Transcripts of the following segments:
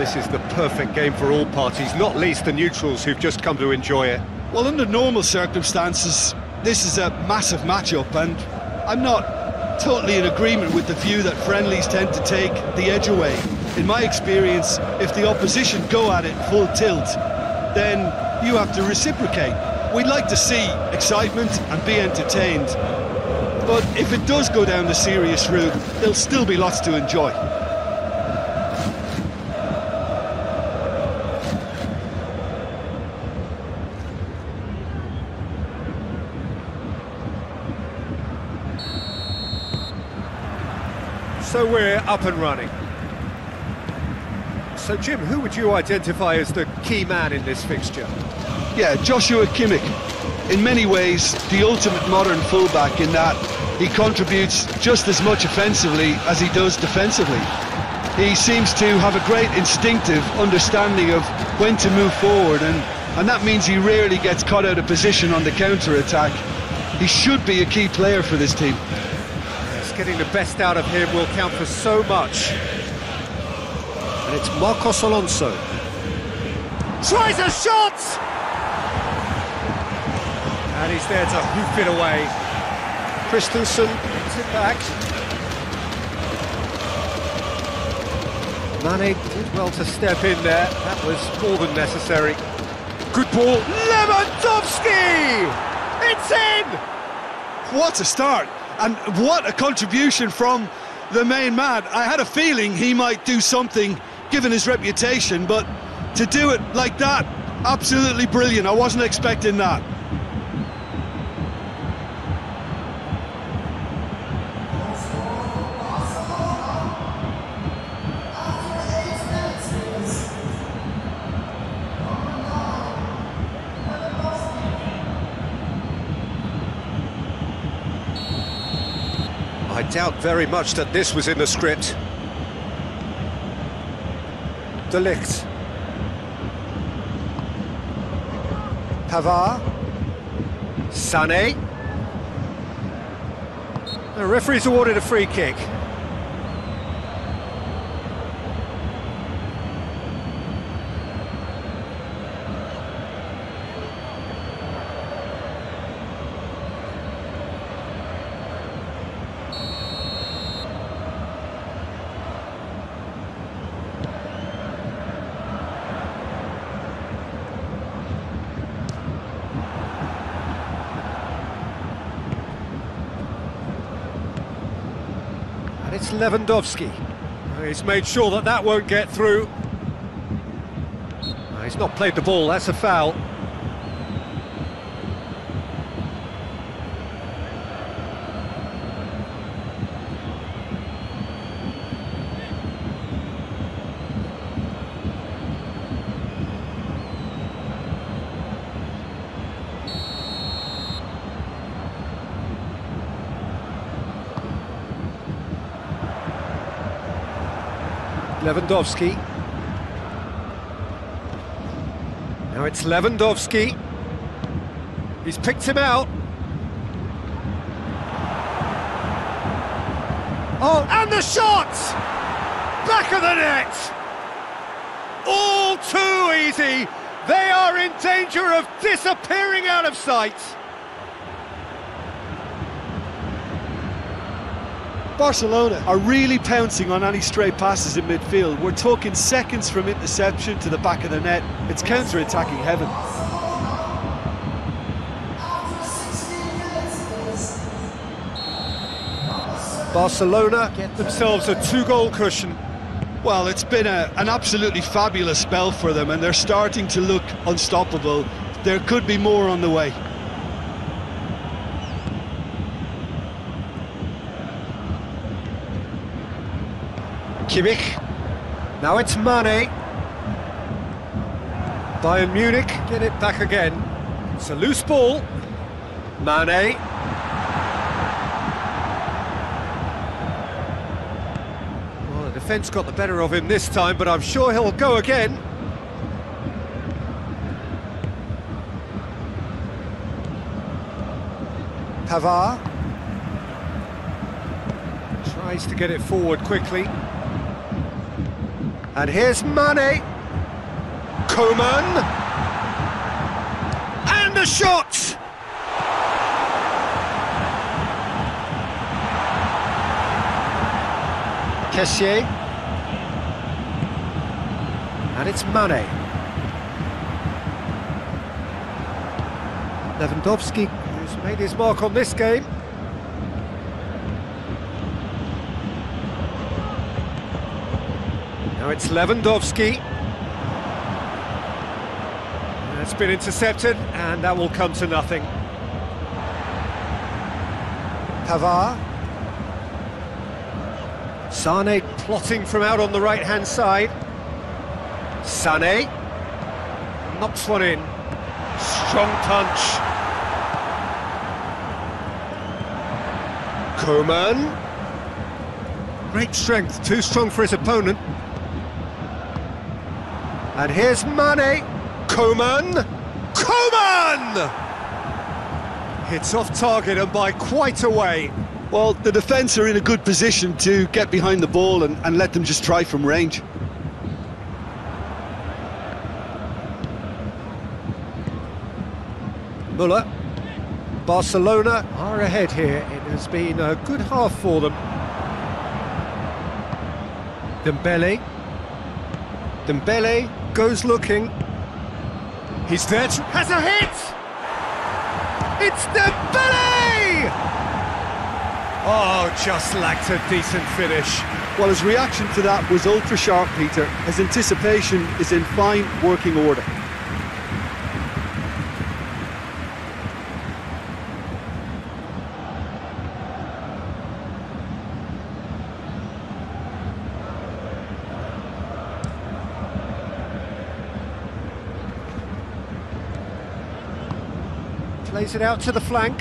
this is the perfect game for all parties, not least the neutrals who've just come to enjoy it. Well, under normal circumstances, this is a massive matchup, and I'm not totally in agreement with the view that friendlies tend to take the edge away. In my experience, if the opposition go at it full tilt, then you have to reciprocate. We'd like to see excitement and be entertained, but if it does go down the serious route, there'll still be lots to enjoy. So we're up and running. So Jim, who would you identify as the key man in this fixture? Yeah, Joshua Kimmich. In many ways, the ultimate modern fullback in that he contributes just as much offensively as he does defensively. He seems to have a great instinctive understanding of when to move forward and, and that means he rarely gets caught out of position on the counter-attack. He should be a key player for this team. Getting the best out of him will count for so much. And it's Marcos Alonso. Tries a shot! And he's there to hoof it away. Christensen gets it back. Mane did well to step in there. That was more than necessary. Good ball. Lewandowski! It's in! What a start! And what a contribution from the main man. I had a feeling he might do something given his reputation, but to do it like that, absolutely brilliant. I wasn't expecting that. Doubt very much that this was in the script. De Ligt. Pavard. Sané. The referee's awarded a free kick. It's Lewandowski. He's made sure that that won't get through. He's not played the ball, that's a foul. Lewandowski. Now it's Lewandowski. He's picked him out. Oh, and the shot! Back of the net! All too easy. They are in danger of disappearing out of sight. Barcelona are really pouncing on any stray passes in midfield. We're talking seconds from interception to the back of the net. It's counter-attacking heaven. Barcelona get themselves a two-goal cushion. Well, it's been a, an absolutely fabulous spell for them, and they're starting to look unstoppable. There could be more on the way. Kimmich. Now it's Mane. Bayern Munich get it back again. It's a loose ball. Mane. Well, the defence got the better of him this time, but I'm sure he'll go again. Pavard. Tries to get it forward quickly. And here's Mane. Coman. And a shot! Kessié. And it's Mane. Lewandowski, who's made his mark on this game. Now it's Lewandowski. That's been intercepted, and that will come to nothing. Pavard. Sane plotting from out on the right-hand side. Sane. Knocks one in. Strong punch. Coman. Great strength, too strong for his opponent. And here's Mane. Coman. Coman! Hits off target and by quite a way. Well, the defence are in a good position to get behind the ball and, and let them just try from range. Muller. Barcelona are ahead here. It has been a good half for them. Dembele. Dembele goes looking. He's there. Has a hit! It's Dembele! Oh, just lacked a decent finish. Well, his reaction to that was ultra sharp, Peter. His anticipation is in fine working order. Plays it out to the flank.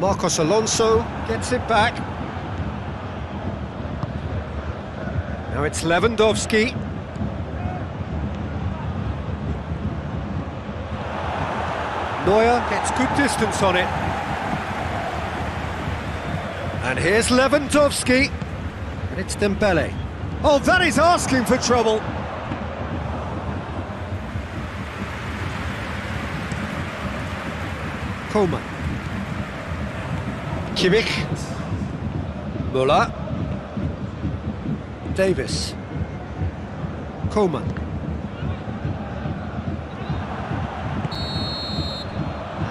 Marcos Alonso gets it back. Now it's Lewandowski. Neuer gets good distance on it. And here's Lewandowski. And it's Dembele. Oh, that is asking for trouble. Coman. Kimmich. Müller. Davies. Coman.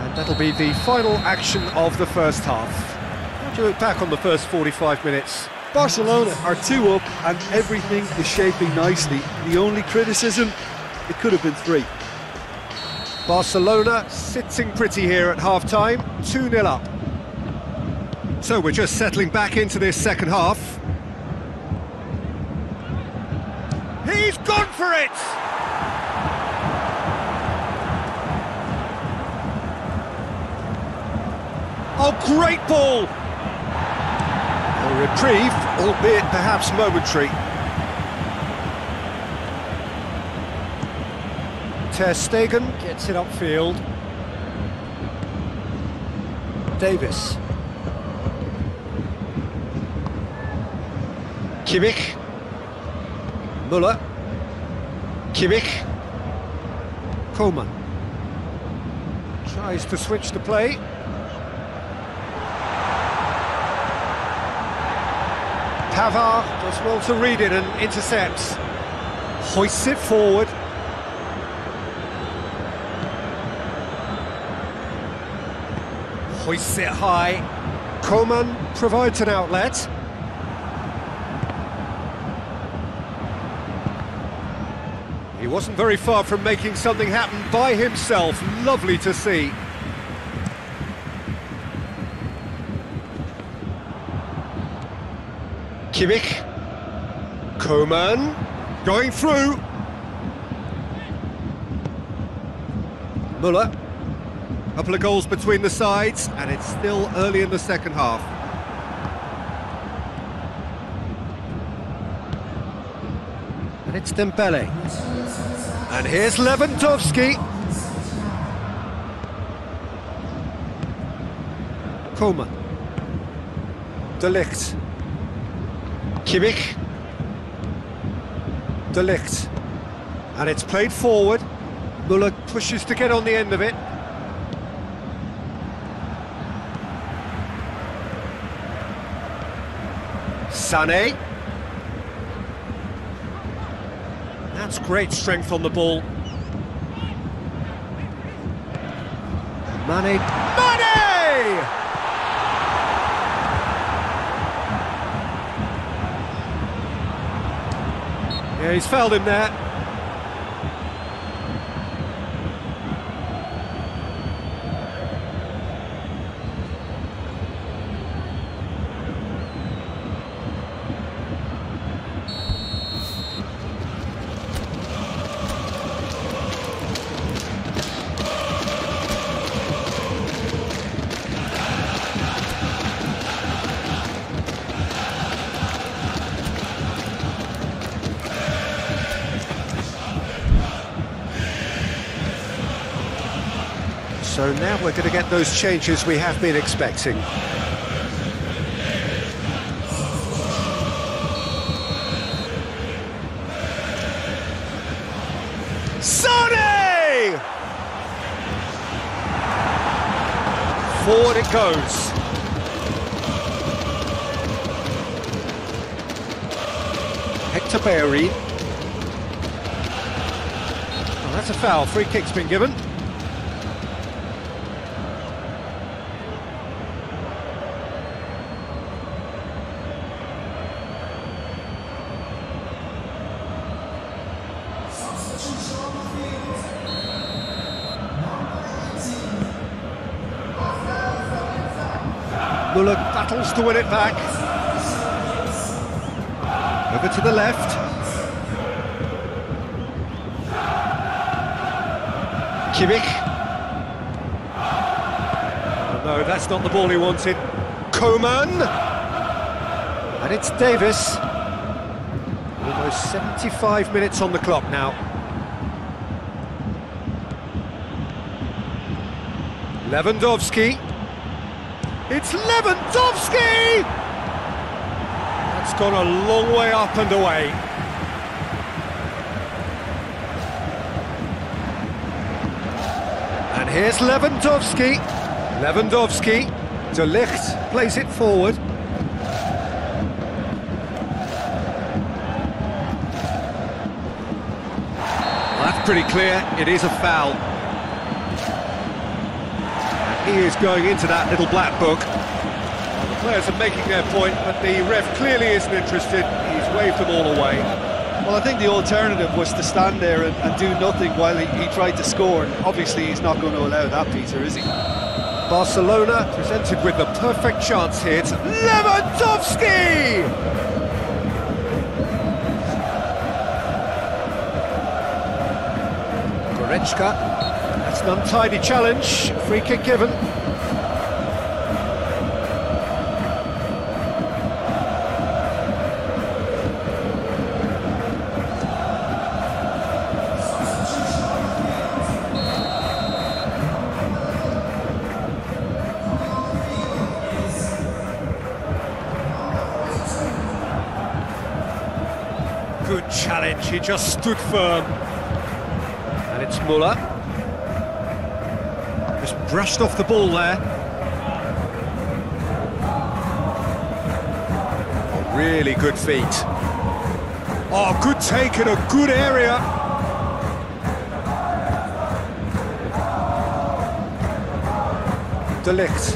And that'll be the final action of the first half. Do you look back on the first 45 minutes? Barcelona are two up and everything is shaping nicely. The only criticism, it could have been three. Barcelona sitting pretty here at half-time, 2-0 up. So we're just settling back into this second half. He's gone for it! Oh, great ball! A reprieve, albeit perhaps momentary. Ter Stegen gets it upfield. Davies. Kimmich. Müller. Kimmich. Coman. Tries to switch the play. Pavard does well to read it and intercepts. Hoists it forward. Hoists it high. Coman provides an outlet. He wasn't very far from making something happen by himself. Lovely to see. Kimmich. Coman. Going through. Muller. Couple of goals between the sides, and it's still early in the second half. And it's Dembele. And here's Lewandowski. Coman. De Ligt. Kimmich. De Ligt. And it's played forward. Muller pushes to get on the end of it. Sané. That's great strength on the ball. Mane. Mane! Yeah, he's fouled him there. So now we're going to get those changes we have been expecting. Sane! Forward it goes. Hector Bellerin. Oh, that's a foul. Free kick's been given. Muller battles to win it back. Over to the left. Kimmich. Oh, no, that's not the ball he wanted. Coman. And it's Davies. Almost 75 minutes on the clock now. Lewandowski. It's Lewandowski! That's gone a long way up and away. And here's Lewandowski. Lewandowski. De Ligt plays it forward. That's pretty clear. It is a foul. He is going into that little black book. The players are making their point, but the ref clearly isn't interested. He's waved them all away. Well, I think the alternative was to stand there and, and do nothing while he, he tried to score. And obviously, he's not going to allow that, Peter, is he? Barcelona presented with the perfect chance here. It's Lewandowski! Goretzka. That's an untidy challenge. Free kick given. Good challenge, he just stood firm. And it's Muller. Brushed off the ball there. Oh, really good feet. Oh, good take in a good area. De Ligt.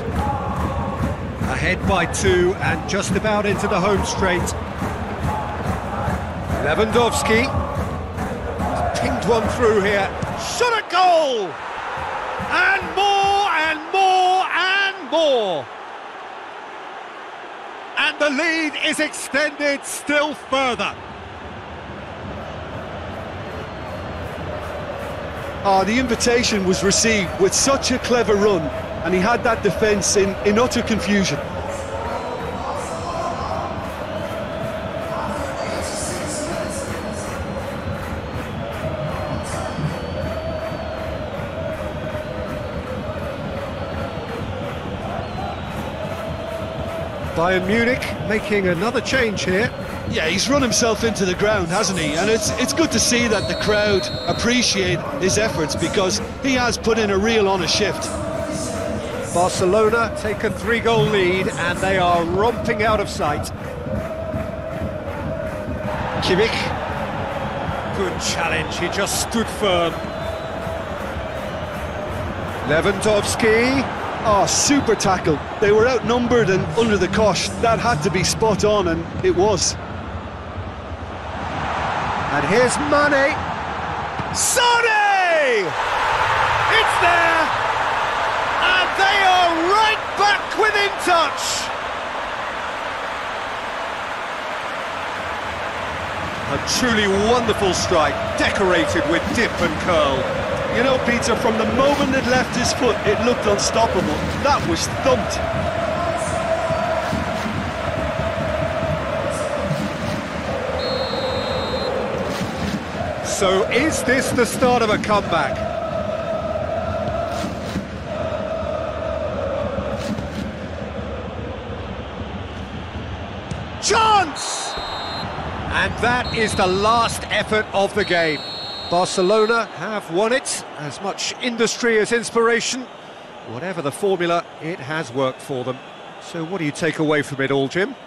Ahead by two and just about into the home straight. Lewandowski. Pinged one through here. Shot a goal! More. And the lead is extended still further. Oh, the invitation was received with such a clever run, and he had that defence in, in utter confusion. Bayern Munich making another change here. Yeah, he's run himself into the ground, hasn't he? And it's it's good to see that the crowd appreciate his efforts because he has put in a real honest shift. Barcelona take a three-goal lead and they are romping out of sight. Kimmich. Good challenge, he just stood firm. Lewandowski. Oh, super tackle. They were outnumbered and under the cosh. That had to be spot on, and it was. And here's Mane. Sane! It's there! And they are right back within touch! A truly wonderful strike, decorated with dip and curl. You know, Peter, from the moment it left his foot, it looked unstoppable. That was thumped. So is this the start of a comeback? Chance! And that is the last effort of the game. Barcelona have won it, as much industry as inspiration. Whatever the formula, it has worked for them. So what do you take away from it all, Jim?